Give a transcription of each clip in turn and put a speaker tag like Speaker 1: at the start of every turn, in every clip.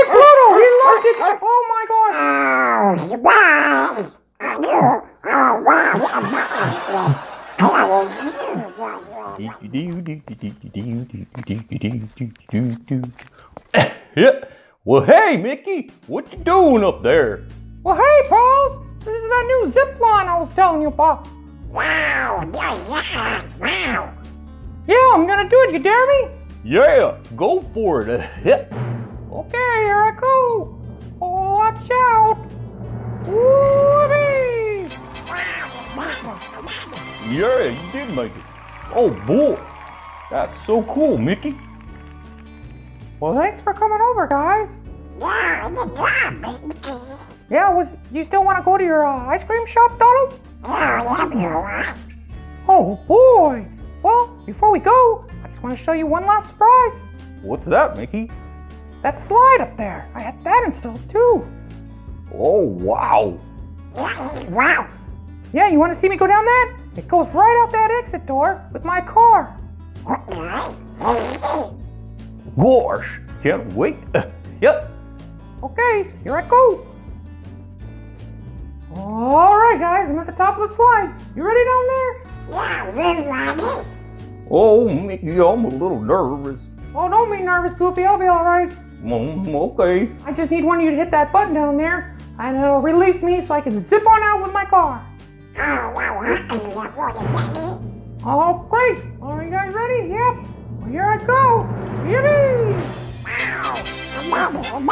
Speaker 1: at Pluto. He loved it. Oh my gosh.
Speaker 2: yeah. Well, hey, Mickey, what you doing up there?
Speaker 1: Well, hey, Pauls. This is that new zip line I was telling you about.
Speaker 3: Wow, yeah, wow.
Speaker 1: Yeah, I'm gonna do it. You dare me?
Speaker 2: Yeah, go for it. Yeah.
Speaker 1: Okay,
Speaker 2: Yeah, you did make it. Oh boy, that's so cool, Mickey.
Speaker 1: Well, thanks for coming over, guys.
Speaker 3: Yeah, good job, baby.
Speaker 1: Yeah, was you still want to go to your uh, ice cream shop, Donald?
Speaker 3: Yeah, yeah.
Speaker 1: Oh boy. Well, before we go, I just want to show you one last surprise.
Speaker 2: What's that, Mickey?
Speaker 1: That slide up there. I had that installed too.
Speaker 2: Oh wow.
Speaker 3: Wow.
Speaker 1: Yeah, you want to see me go down that? It goes right out that exit door with my car.
Speaker 3: Okay. Hey, hey.
Speaker 2: Gosh, can't wait. yep.
Speaker 1: Okay, here I go. All right, guys, I'm at the top of the slide. You ready down there?
Speaker 3: Yeah, we're ready.
Speaker 2: Oh, Mickey, I'm a little nervous.
Speaker 1: Oh, don't be nervous, Goofy. I'll be all right.
Speaker 2: Mm, okay.
Speaker 1: I just need one of you to hit that button down there, and it'll release me so I can zip on out with my car.
Speaker 3: Oh, wow, what is that?
Speaker 1: Oh, great. Are you guys ready? Yep. Well, here I go. Yippee!
Speaker 3: Wow. I'm ready, I'm.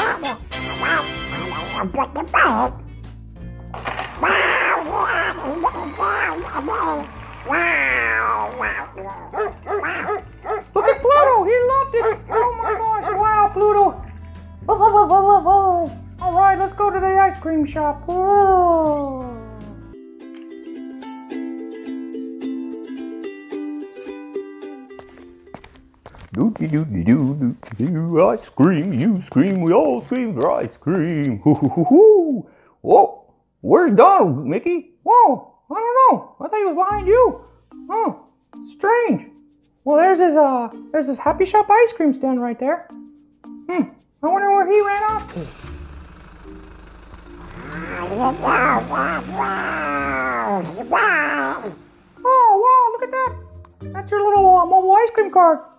Speaker 3: Wow. Wow, wow, wow.
Speaker 1: Look at Pluto. He loved it. Oh my gosh. Wow, Pluto. All right, let's go to the ice cream shop. Whoa.
Speaker 2: Do do do do do do do. I scream, you scream, we all scream for ice cream. Hoo hoo hoo. Whoa, where's Donald, Mickey?
Speaker 1: Whoa. I don't know. I thought he was behind you. Oh, strange. Well, there's his uh, there's his Happy Shop ice cream stand right there. Hmm. I wonder where he ran off to. Oh, wow, look at that. That's your little uh, mobile ice cream cart.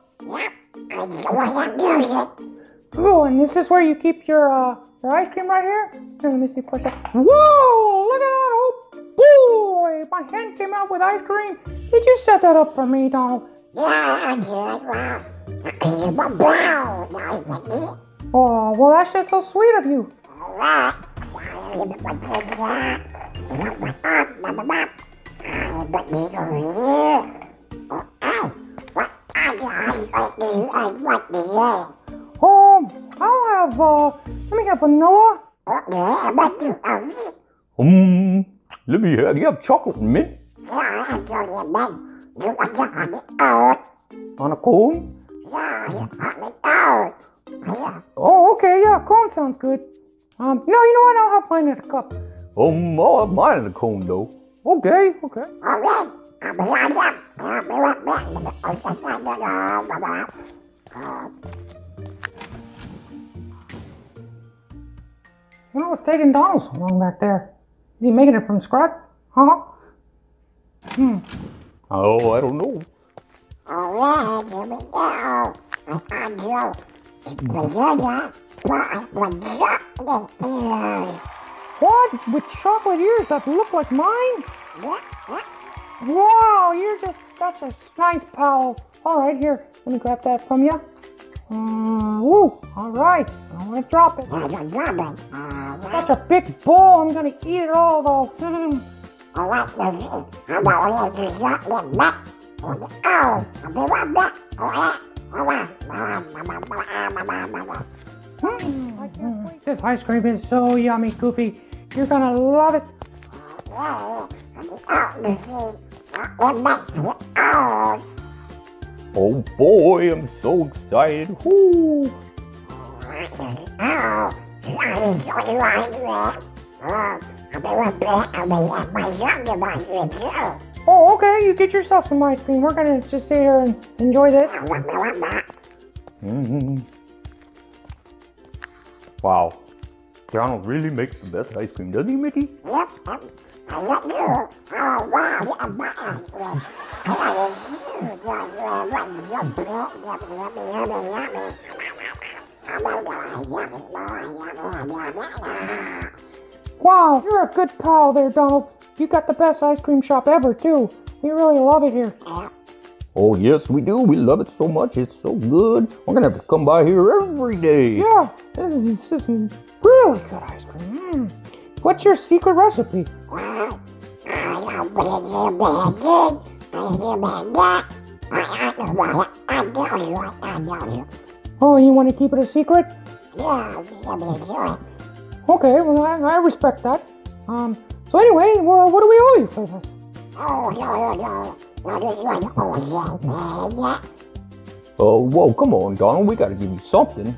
Speaker 1: Oh, and this is where you keep your uh, your ice cream right here. Here, let me see, push that. Whoa, look at that. Oh, boy, my hand came out with ice cream. Did you set that up for me, Donald?
Speaker 3: Yeah, I did.
Speaker 1: Oh, well, that's just so sweet of you. Um, I'll have, uh, let me have vanilla.
Speaker 3: Okay, what you, oh.
Speaker 2: Um, let me have, you have chocolate and mint
Speaker 3: Yeah, I have to get back. You want to have it
Speaker 2: on a cone?
Speaker 3: Yeah, you have it out. Yeah.
Speaker 1: Oh, okay, yeah, cone sounds good. Um, no, you know what? I'll have mine in a cup.
Speaker 2: Um, I'll have mine in a cone though.
Speaker 1: Okay, okay.
Speaker 3: Okay. I'll be right back. I'll be right back. I'll just you know. Bye-bye.
Speaker 1: You know what's taking Donald so long back there? Is he making it from scratch? Huh? Hmm.
Speaker 2: Oh, I don't know.
Speaker 3: Alright, here we go. I go. It's the but with chocolate ears.
Speaker 1: What? With chocolate ears that look like mine?
Speaker 3: What? What?
Speaker 1: Wow, you're just such a nice pal. All right, here, let me grab that from you. Uh, woo, all right. I don't want to drop it.
Speaker 3: Yeah, you're dropping. Alright.
Speaker 1: Such a big bowl. I'm gonna eat it all though. Mm.
Speaker 3: Alright, Lucy. How about we just got them back? Oh, I'll be right back. Alright. Alright.
Speaker 1: Mm, I can't wait. This ice cream is so yummy, Goofy. You're gonna love it.
Speaker 3: Out, Lucy. Get back to the house.
Speaker 2: Oh boy, I'm so excited. Whoo.
Speaker 3: Alright, Lucy. Oh, I enjoy life there. I'll be right back. I'll be at my younger one with you.
Speaker 1: Okay. You get yourself some ice cream. We're gonna just sit here and enjoy this.
Speaker 3: I'll be right back.
Speaker 2: Mm-hmm. Wow. Donald really makes the best ice cream, doesn't he, Mickey?
Speaker 3: Yep, yep. I you. Wow, yeah, wow. I you.
Speaker 1: Wow, you're a good pal there, Donald. You got the best ice cream shop ever, too. We really love it here.
Speaker 2: Oh, yes, we do. We love it so much. It's so good. We're going to have to come by here every day.
Speaker 1: Yeah, this is, this is really good ice cream. Mm. What's your secret recipe? Oh, you want to keep it a secret? Okay, well, I, I respect that. Um, so anyway, well, what do we owe you for this?
Speaker 2: Oh, whoa, come on, Donald. We got to give you something.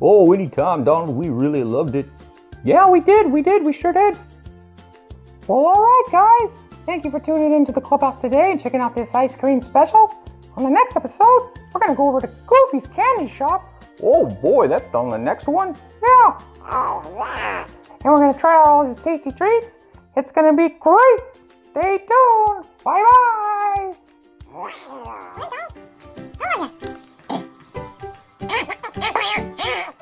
Speaker 2: Oh, anytime, Donald. We really loved it.
Speaker 1: Yeah, we did. We did. We sure did. Well, all right, guys. Thank you for tuning in to the clubhouse today and checking out this ice cream special. On the next episode, we're gonna go over to Goofy's Candy Shop.
Speaker 2: Oh boy, that's on the next one.
Speaker 1: Yeah,
Speaker 3: Alright.
Speaker 1: and we're gonna try out all these tasty treats. It's gonna be great. Stay tuned. Bye bye.
Speaker 3: Wow. えっこれ?えっ!